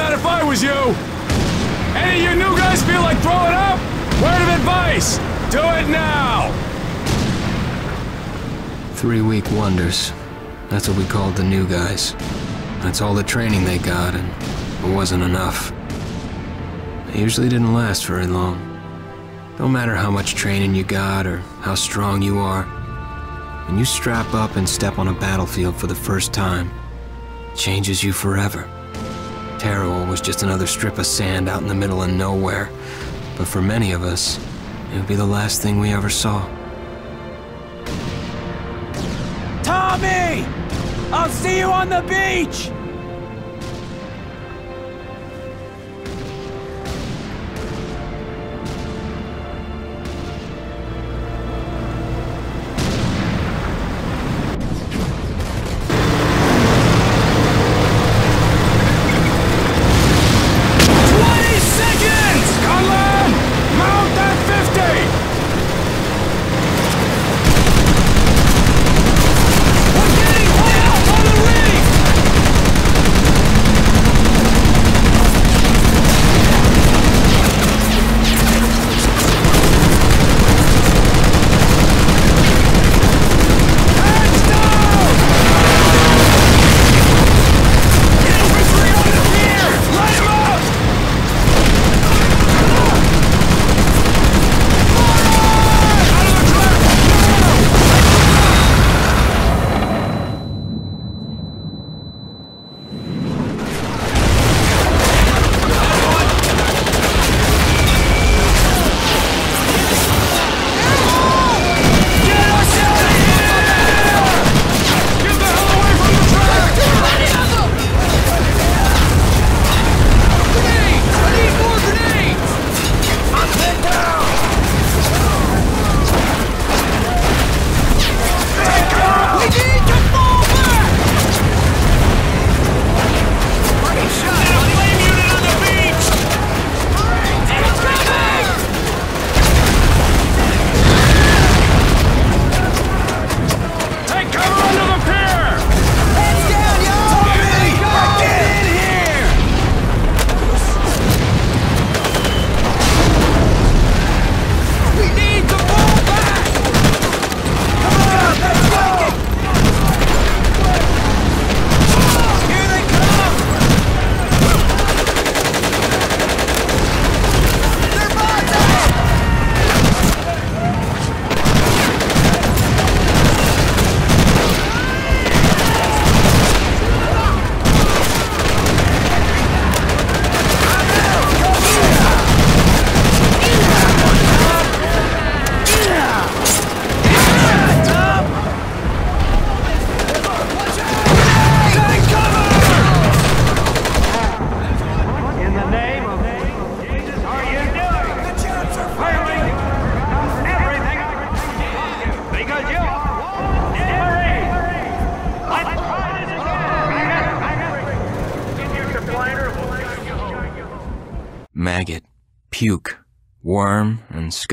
that if I was you. Any of you new guys feel like throwing up? Word of advice, do it now. Three week wonders. That's what we called the new guys. That's all the training they got, and it wasn't enough. They usually didn't last very long. No matter how much training you got or how strong you are, when you strap up and step on a battlefield for the first time, it changes you forever. Tarawa was just another strip of sand out in the middle of nowhere, but for many of us, it would be the last thing we ever saw. Tommy! I'll see you on the beach!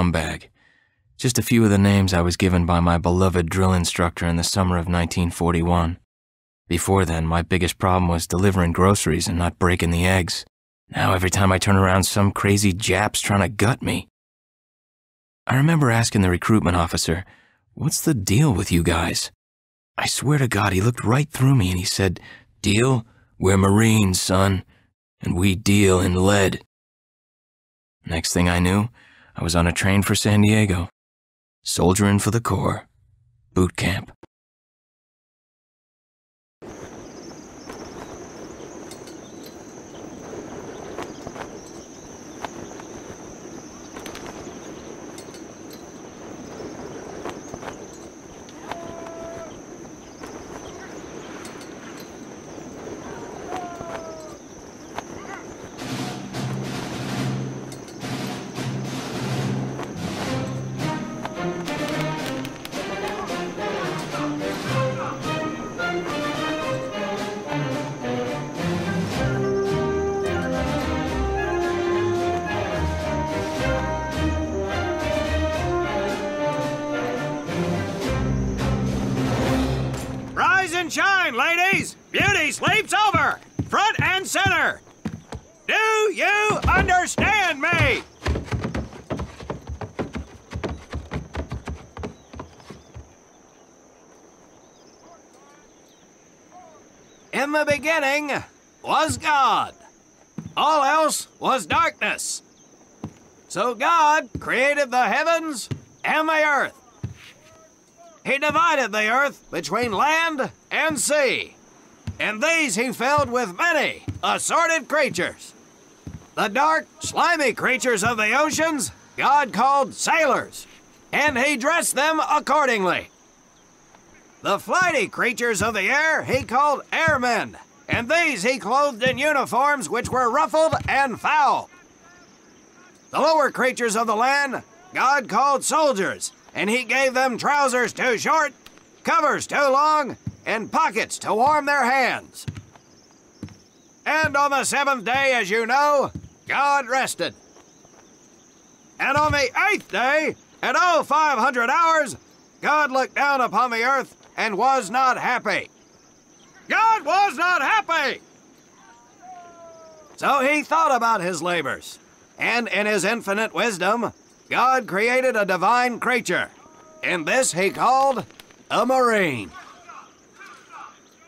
Scumbag. Just a few of the names I was given by my beloved drill instructor in the summer of 1941. Before then, my biggest problem was delivering groceries and not breaking the eggs. Now, every time I turn around, some crazy Jap's trying to gut me. I remember asking the recruitment officer, What's the deal with you guys? I swear to God, he looked right through me and he said, Deal? We're Marines, son, and we deal in lead. Next thing I knew, I was on a train for San Diego. Soldiering for the Corps. Boot camp. Beauty sleeps over, front and center. Do you understand me? In the beginning was God. All else was darkness. So God created the heavens and the earth. He divided the earth between land and sea, and these he filled with many assorted creatures. The dark, slimy creatures of the oceans God called sailors, and he dressed them accordingly. The flighty creatures of the air he called airmen, and these he clothed in uniforms which were ruffled and foul. The lower creatures of the land God called soldiers, and he gave them trousers too short, covers too long, and pockets to warm their hands. And on the seventh day, as you know, God rested. And on the eighth day, at all 500 hours, God looked down upon the earth and was not happy. God was not happy! So he thought about his labors, and in his infinite wisdom, God created a divine creature, and this he called a marine.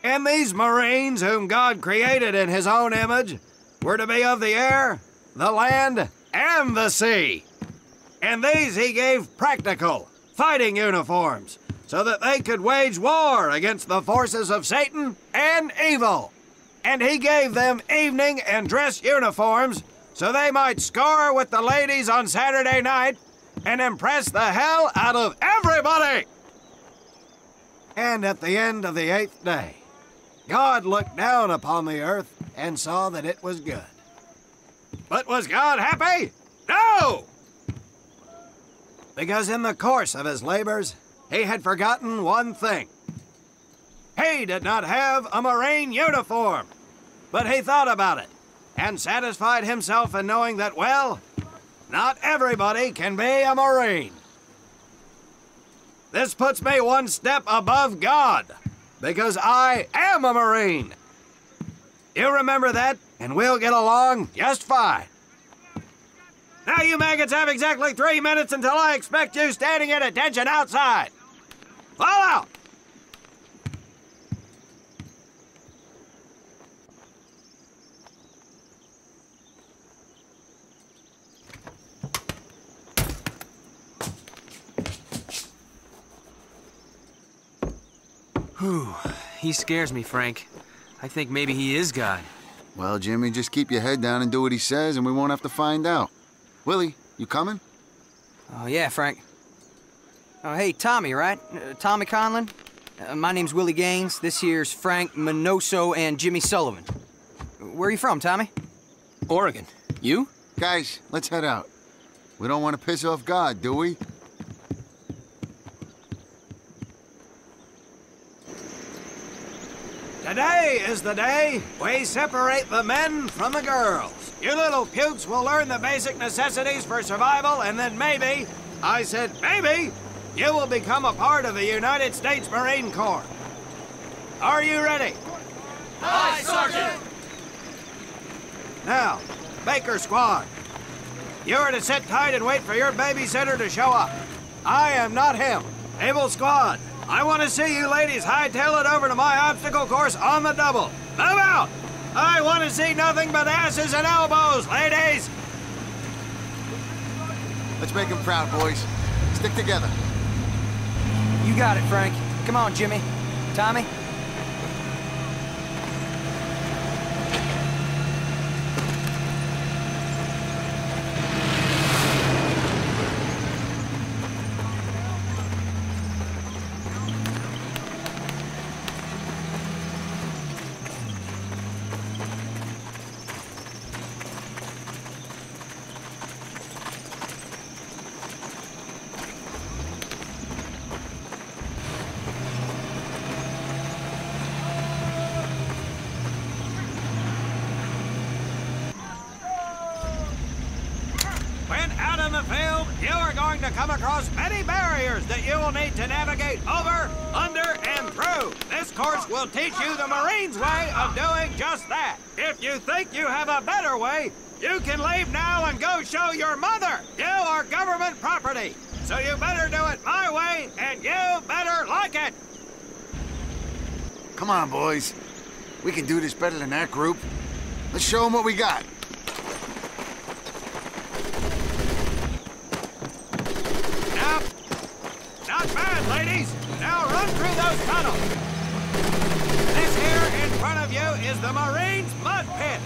And these marines, whom God created in his own image, were to be of the air, the land, and the sea. And these he gave practical, fighting uniforms, so that they could wage war against the forces of Satan and evil. And he gave them evening and dress uniforms so they might score with the ladies on Saturday night and impress the hell out of everybody. And at the end of the eighth day, God looked down upon the earth and saw that it was good. But was God happy? No! Because in the course of his labors, he had forgotten one thing. He did not have a Marine uniform, but he thought about it and satisfied himself in knowing that, well, not everybody can be a Marine. This puts me one step above God, because I am a Marine. You remember that, and we'll get along just fine. Now, you maggots have exactly three minutes until I expect you standing at attention outside. Fall out! Whew. He scares me, Frank. I think maybe he is God. Well, Jimmy, just keep your head down and do what he says, and we won't have to find out. Willie, you coming? Oh, yeah, Frank. Oh, hey, Tommy, right? Uh, Tommy Conlin? Uh, my name's Willie Gaines. This here's Frank Minoso and Jimmy Sullivan. Where are you from, Tommy? Oregon. You? Guys, let's head out. We don't want to piss off God, do we? Today is the day we separate the men from the girls. You little pukes will learn the basic necessities for survival, and then maybe, I said maybe, you will become a part of the United States Marine Corps. Are you ready? Aye, Sergeant! Now, Baker Squad. You are to sit tight and wait for your babysitter to show up. I am not him. Able Squad, I want to see you ladies hightail it over to my obstacle course on the double. Move out! I want to see nothing but asses and elbows, ladies! Let's make them proud, boys. Stick together. You got it, Frank. Come on, Jimmy. Tommy? Many barriers that you will need to navigate over, under, and through. This course will teach you the Marines' way of doing just that. If you think you have a better way, you can leave now and go show your mother. You are government property. So you better do it my way, and you better like it. Come on, boys. We can do this better than that group. Let's show them what we got. Now, not bad, ladies. Now run through those tunnels. This here in front of you is the Marines' mud pit.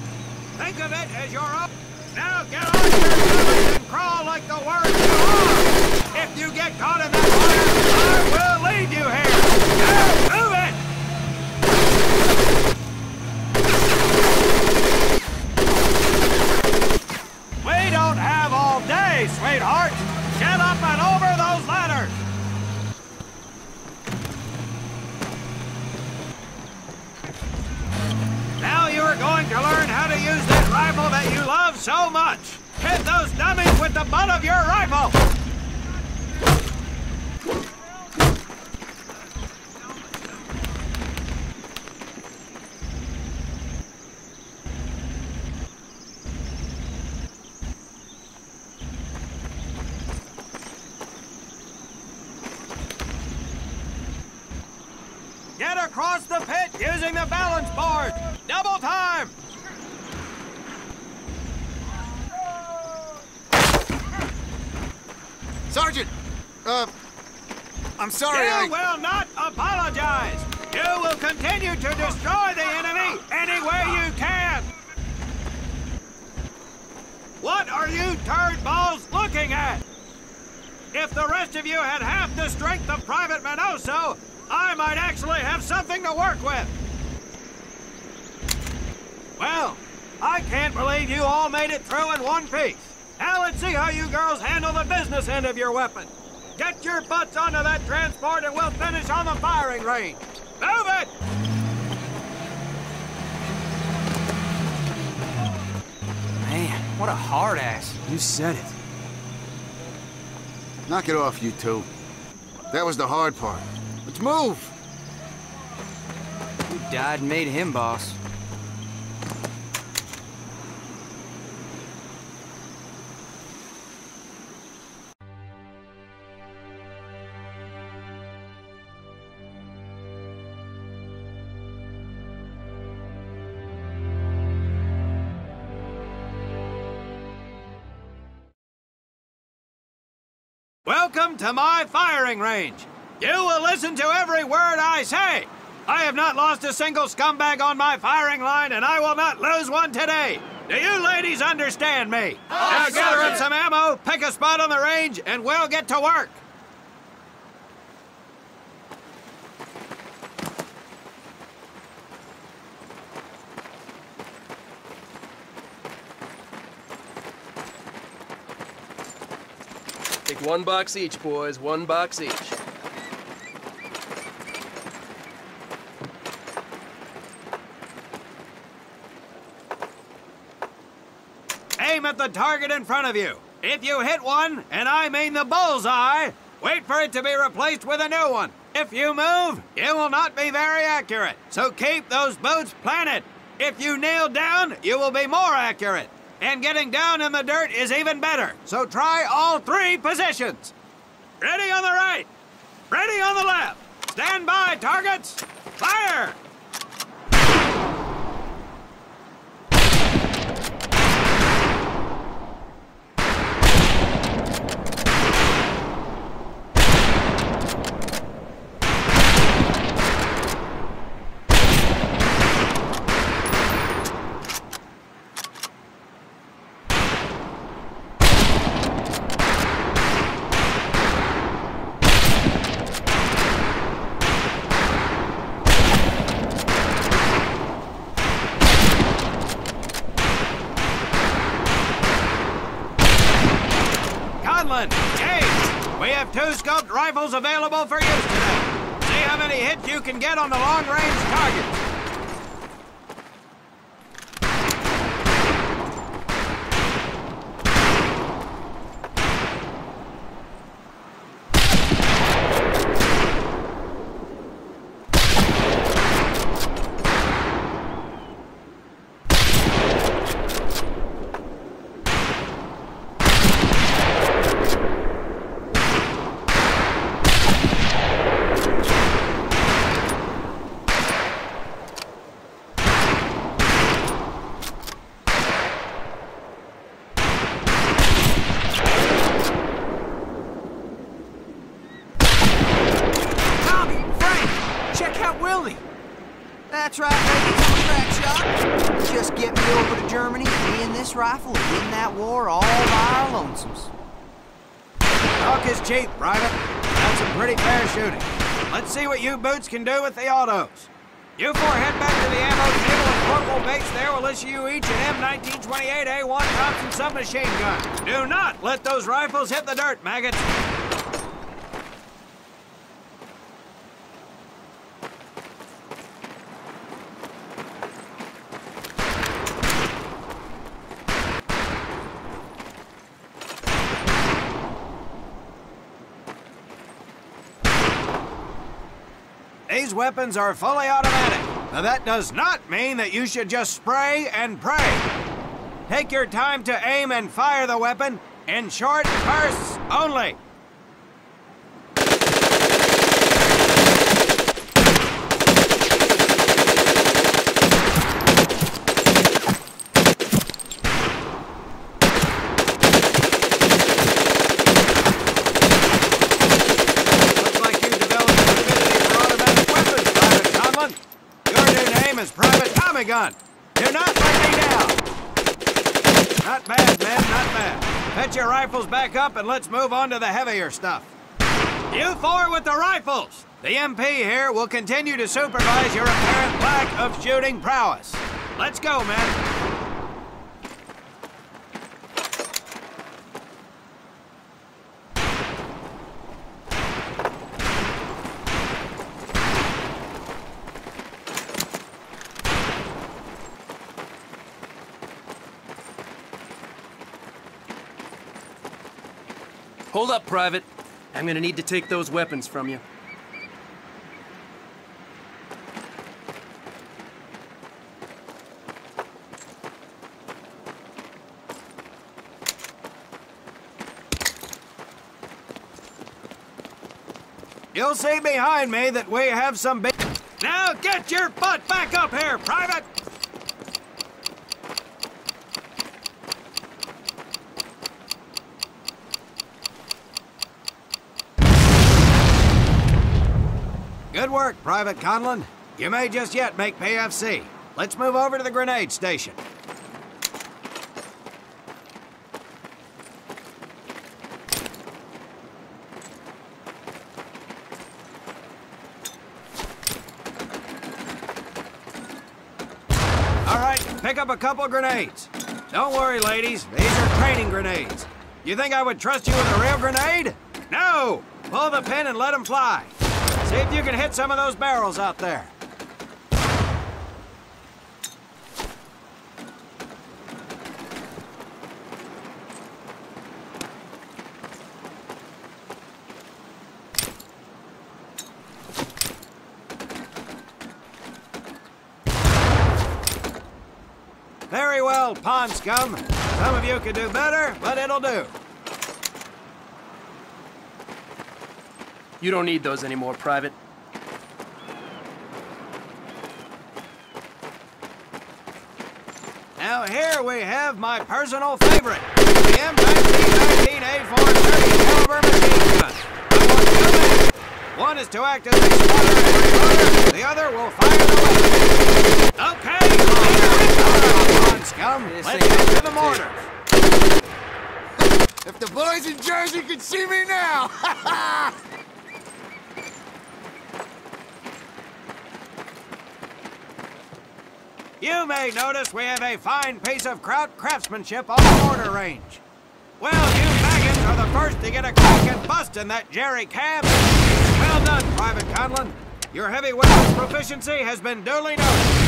Think of it as your own. Now get on your stomachs and crawl like the words you are. If you get caught in that water, I will leave you here. Now move it. We don't have all day, sweetheart. Get up and over those ladders. Now you are going to learn how to use that rifle that you love so much. Hit those with of your rifle. Get across the pit using the balance board. Double time. Sergeant! Uh, I'm sorry, You I... will not apologize. You will continue to destroy the enemy any way you can. What are you turd balls looking at? If the rest of you had half the strength of Private Minoso, I might actually have something to work with. Well, I can't believe you all made it through in one piece. Now let's see how you girls handle the business end of your weapon. Get your butts onto that transport and we'll finish on the firing range. Move it! Man, what a hard ass. You said it. Knock it off, you two. That was the hard part. Let's move! You died and made him boss. Firing range. You will listen to every word I say. I have not lost a single scumbag on my firing line, and I will not lose one today. Do you ladies understand me? now gather up some ammo, pick a spot on the range, and we'll get to work. Take one box each, boys. One box each. Aim at the target in front of you. If you hit one, and I mean the bullseye, wait for it to be replaced with a new one. If you move, it will not be very accurate. So keep those boots planted. If you kneel down, you will be more accurate. And getting down in the dirt is even better. So try all three positions. Ready on the right. Ready on the left. Stand by, targets. Fire! Conlin, James, we have two scoped rifles available for use today. See how many hits you can get on the long-range Really? That's right, ladies crack. Just get me over to Germany, me and this rifle will win that war all by our lonesomes. Talk is cheap, Private. That's some pretty fair shooting. Let's see what you boots can do with the autos. You four head back to the ammo table and Corporal Bates there will issue you each an M1928A1 Thompson submachine gun. Do not let those rifles hit the dirt, maggots. These weapons are fully automatic. Now that does not mean that you should just spray and pray. Take your time to aim and fire the weapon in short bursts only. Looks like you developed an affinity for automatic weapons, Private Conlin. Your new name is Private Tommy Gun. Do not let me down. Not bad, men, not bad. Fetch your rifles back up and let's move on to the heavier stuff. You four with the rifles. The MP here will continue to supervise your apparent lack of shooting prowess. Let's go, men. Hold up, Private. I'm gonna need to take those weapons from you. You'll see behind me that we have some big... Now get your butt back up here, Private! Good work, Private Conlin. You may just yet make PFC. Let's move over to the grenade station. All right, pick up a couple grenades. Don't worry, ladies. These are training grenades. You think I would trust you with a real grenade? No! Pull the pin and let them fly. See if you can hit some of those barrels out there. Very well, pond scum. Some of you could do better, but it'll do. You don't need those anymore, Private. Now here we have my personal favorite, the M1919A430 caliber machine gun. I want two men. One is to act as a spotter and reloader, the other will fire the weapon. Okay, come on, scum. Let's get to the mortar. If the boys in Jersey could see me now! You may notice we have a fine piece of kraut craftsmanship on the mortar range. Well, you maggots are the first to get a crack and bust in that jerry can. Well done, Private Conlin. Your heavy weapons proficiency has been duly noted.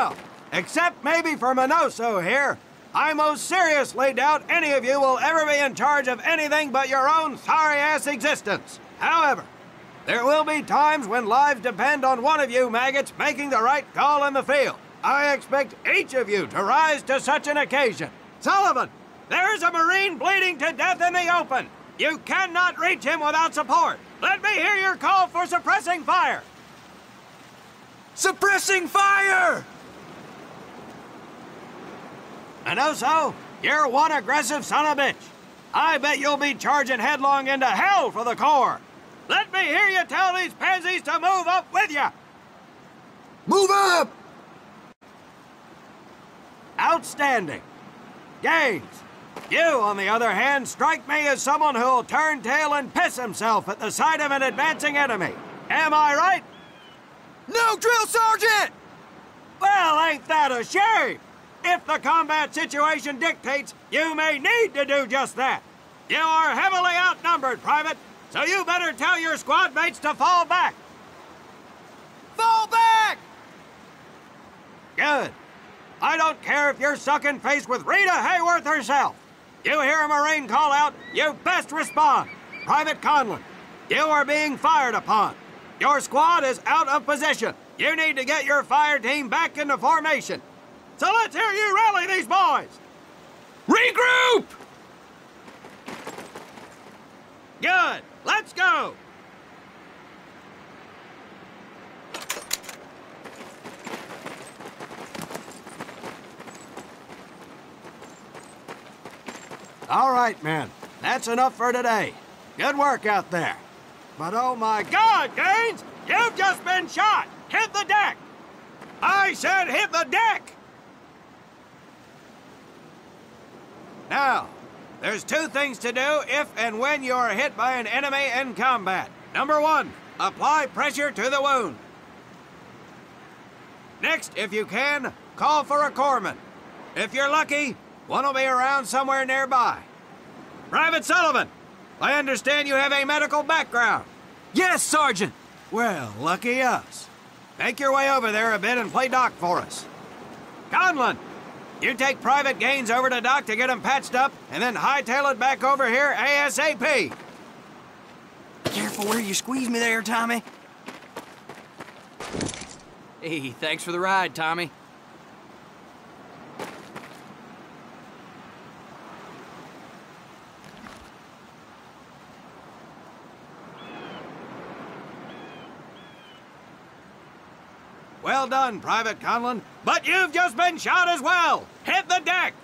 Now, except maybe for Minoso here, I most seriously doubt any of you will ever be in charge of anything but your own sorry-ass existence. However, there will be times when lives depend on one of you maggots making the right call in the field. I expect each of you to rise to such an occasion. Sullivan, there is a Marine bleeding to death in the open. You cannot reach him without support. Let me hear your call for suppressing fire. Suppressing fire! Minoso, you're one aggressive son of a bitch. I bet you'll be charging headlong into hell for the Corps. Let me hear you tell these pansies to move up with you. Move up! Outstanding. Gaines, you, on the other hand, strike me as someone who'll turn tail and piss himself at the sight of an advancing enemy. Am I right? No, drill sergeant! Well, ain't that a shame? If the combat situation dictates, you may need to do just that. You are heavily outnumbered, Private, so you better tell your squad mates to fall back. Fall back! Good. I don't care if you're sucking face with Rita Hayworth herself. You hear a Marine call out, you best respond. Private Conlin, you are being fired upon. Your squad is out of position. You need to get your fire team back into formation. So let's hear you rally these boys. Regroup! Good. Let's go. All right, men. That's enough for today. Good work out there. But oh my God, Gaines! You've just been shot! Hit the deck! I said hit the deck! Now, there's two things to do if and when you are hit by an enemy in combat. Number one, apply pressure to the wound. Next, if you can, call for a corpsman. If you're lucky, one will be around somewhere nearby. Private Sullivan, I understand you have a medical background. Yes, Sergeant! Well, lucky us. Make your way over there a bit and play doc for us. Conlin, you take Private Gaines over to Doc to get him patched up, and then hightail it back over here ASAP. Careful where you squeeze me there, Tommy. Hey, thanks for the ride, Tommy. Well done, Private Conlin. But you've just been shot as well. Hit the deck.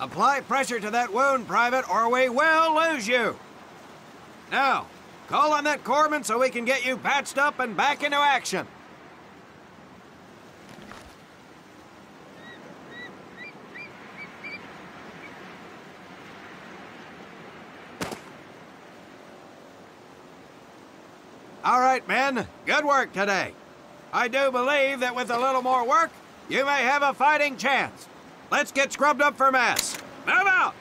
Apply pressure to that wound, Private, or we will lose you. Now, call on that corpsman so we can get you patched up and back into action. All right, men. Good work today. I do believe that with a little more work, you may have a fighting chance. Let's get scrubbed up for mass. Move out!